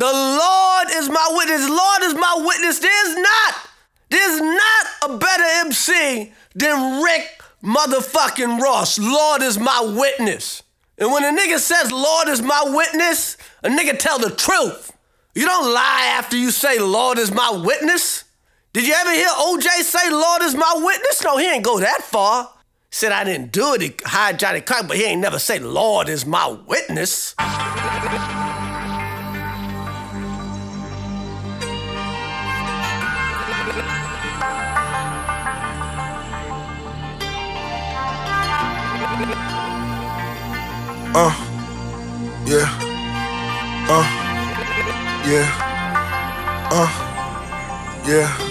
The Lord is my witness. Lord is my witness. There's not, there's not a better MC than Rick motherfucking Ross. Lord is my witness. And when a nigga says Lord is my witness, a nigga tell the truth. You don't lie after you say Lord is my witness. Did you ever hear OJ say Lord is my witness? No, he ain't go that far. Said I didn't do it. He hired Johnnie Cochran, but he ain't never say Lord is my witness. Uh, yeah. Uh, yeah. Uh, yeah.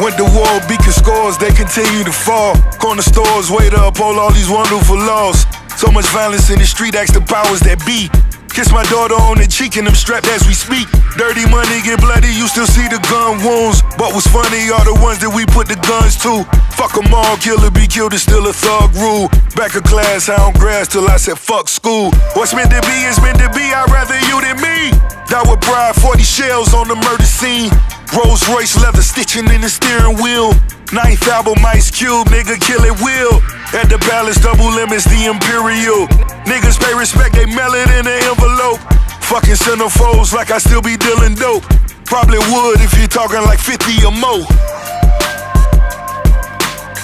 Went to war, beacon scores, they continue to fall. Corner stores, way to uphold all these wonderful laws. So much violence in the street, ask the powers that be. Kiss my daughter on the cheek and I'm strapped as we speak. Dirty money get bloody, you still see the gun wounds. But what's funny are the ones that we put the guns to. Fuck them all, kill or be killed is still a thug rule. Back of class, I don't grass till I said fuck school. What's meant to be is meant to be, I'd rather you than me. That would bribe 40 shells on the murder scene. Rolls Royce leather stitching in the steering wheel. Ninth album, Ice Cube, nigga, Kill at Will. At the palace, double limits, the Imperial. Niggas pay respect, they mail it in an envelope. Fucking centerfolds like I still be dealing dope. Probably would if you're talking like 50 or more.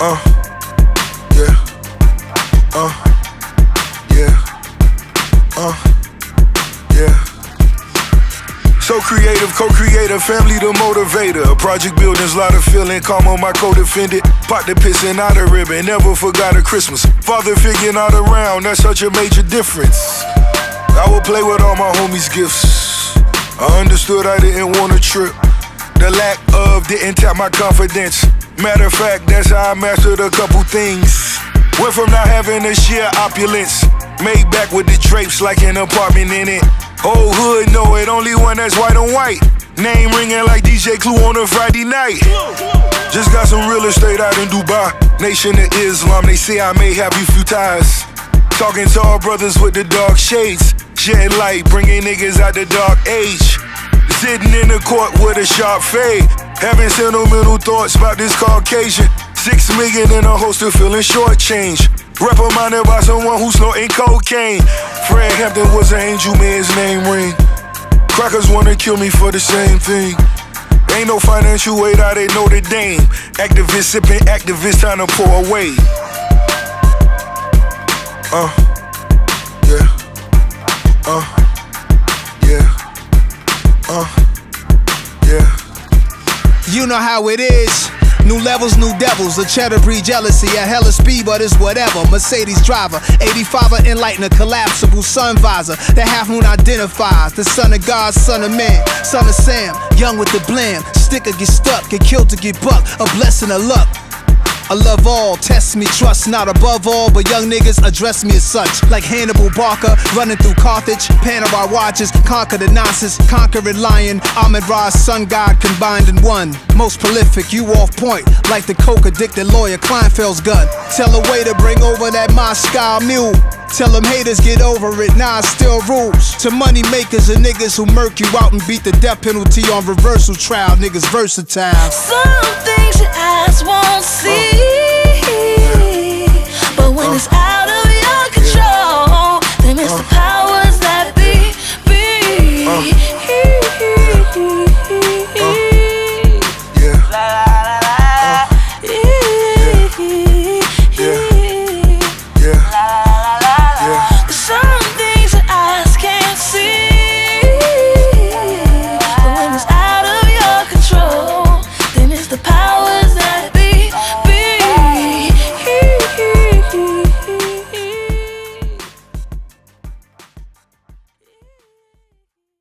Uh, yeah. Uh, yeah. Uh. So creative, co-creator, family the motivator. Project buildings, lot of feeling, calm on my co-defendant. Pot the pissing out of ribbon, never forgot a Christmas. Father figure not around, that's such a major difference. I would play with all my homies' gifts. I understood I didn't want a trip. The lack of didn't tap my confidence. Matter of fact, that's how I mastered a couple things. Went from not having a sheer opulence, made back with the drapes like an apartment in it. Old hood know it, one that's white on white. Name ringing like DJ Clue on a Friday night. Just got some real estate out in Dubai. Nation of Islam, they say I may have you few ties. Talking to our brothers with the dark shades. Shed light, bringing niggas out the dark age. Sitting in the court with a sharp fade. Having sentimental thoughts about this Caucasian. Six million in a holster feeling shortchanged. Reprimanded by someone who's snorting cocaine. Fred Hampton was an angel, man, his name ring. Crackers wanna kill me for the same thing. Ain't no financial aid out at Notre Dame. Activists sipping activists trying to pour away. Uh, yeah. Uh, yeah. Uh, yeah. You know how it is. New levels, new devils. A cheddar breed jealousy. A hella speed, but it's whatever. Mercedes driver, 85er enlightener, collapsible sun visor. The half moon identifies. The son of God, son of man, son of Sam. Young with the blam. Sticker get stuck, get killed to get bucked. A blessing of luck. I love all, test me, trust not above all, but young niggas address me as such. Like Hannibal Barca, running through Carthage, Panerai watches, conquer the nonsense, conquering lion, Amen Ra's sun god combined in one. Most prolific, you off point, like the coke addicted lawyer Kleinfeld's gun. Tell a way to bring over that Moscow mule. Tell them haters get over it, nah, still rules. To money makers and niggas who murk you out and beat the death penalty on reversal trial, niggas versatile. Some things your eyes won't see, but when it's out.